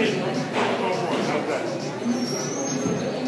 Thank you.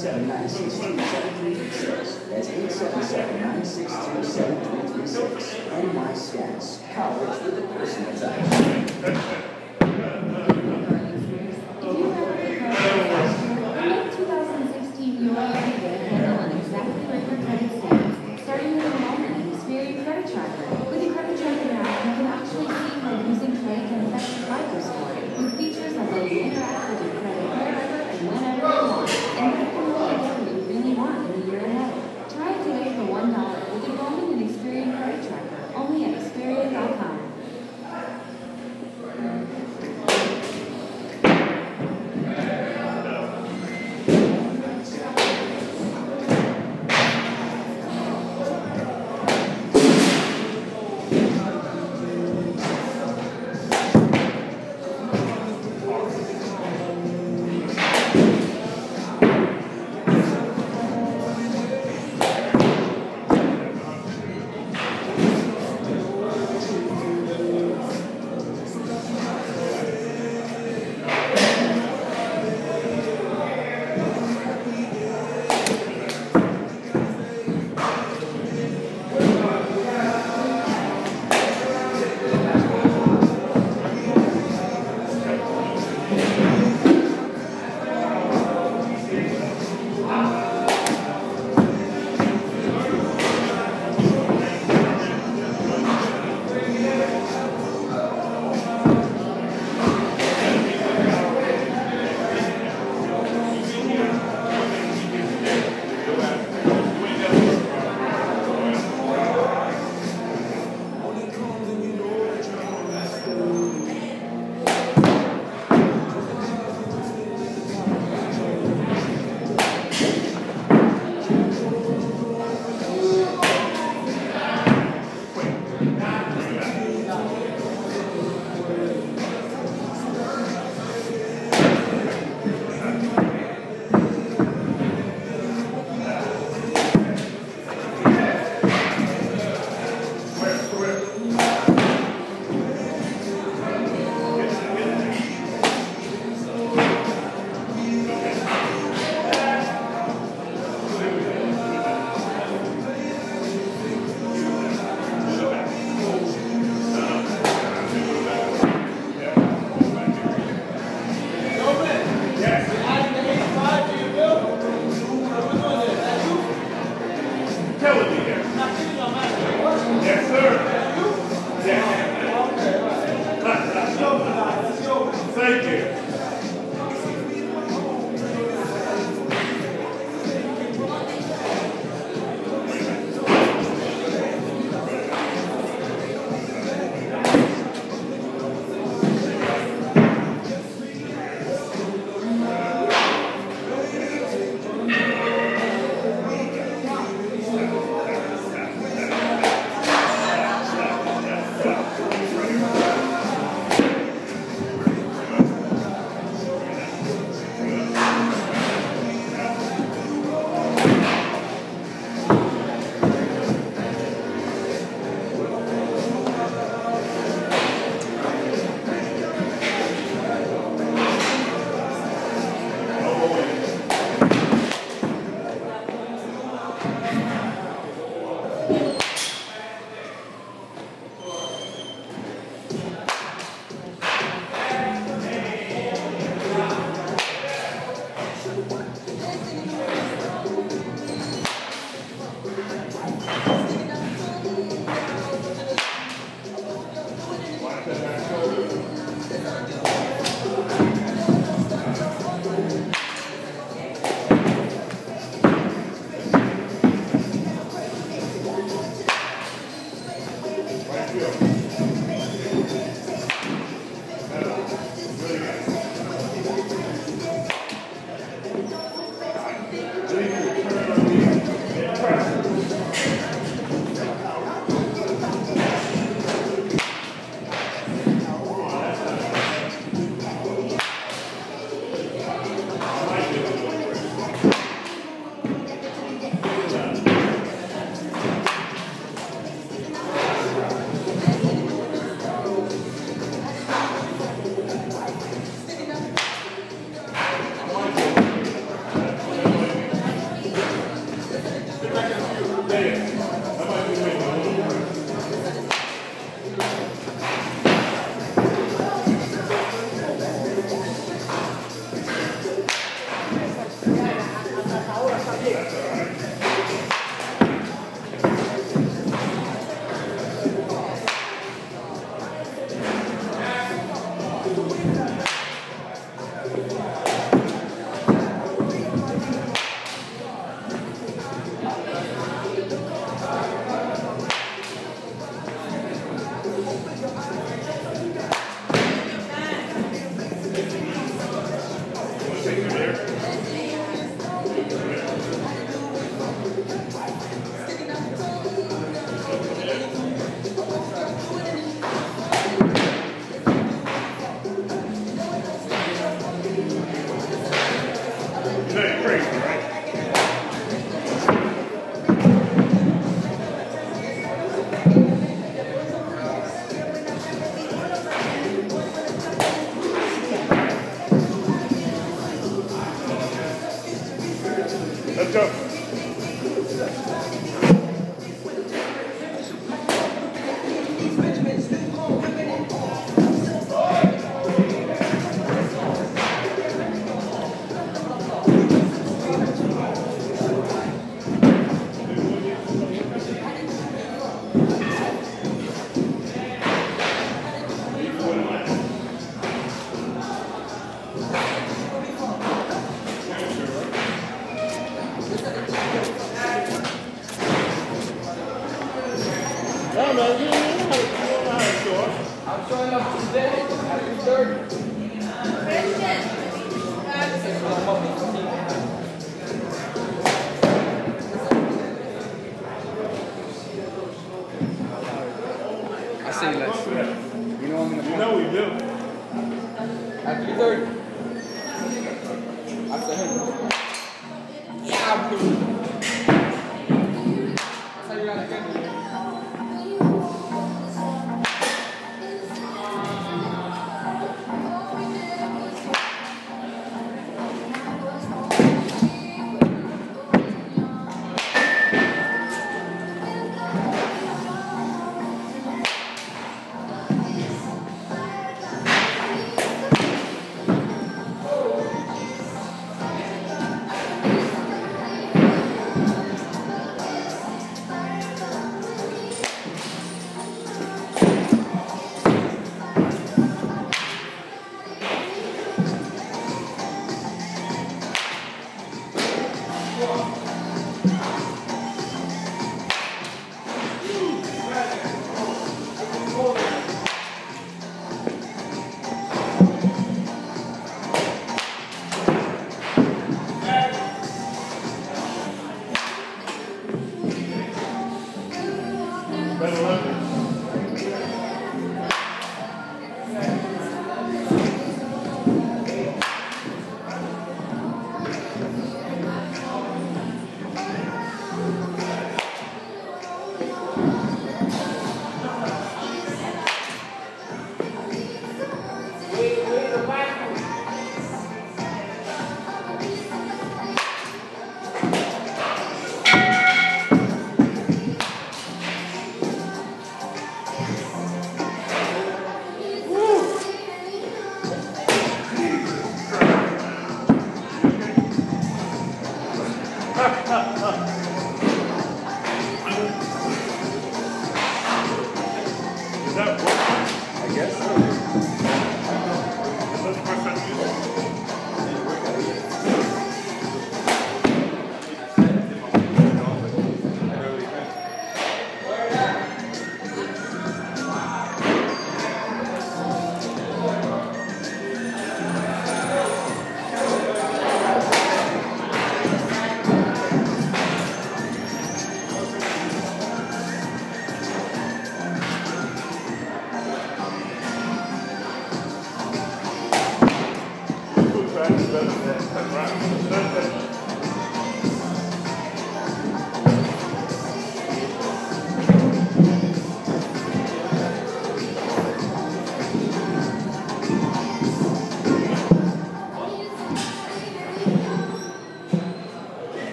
877-962-7336. That's 877-962-7336. NY Scans, college with a personal touch.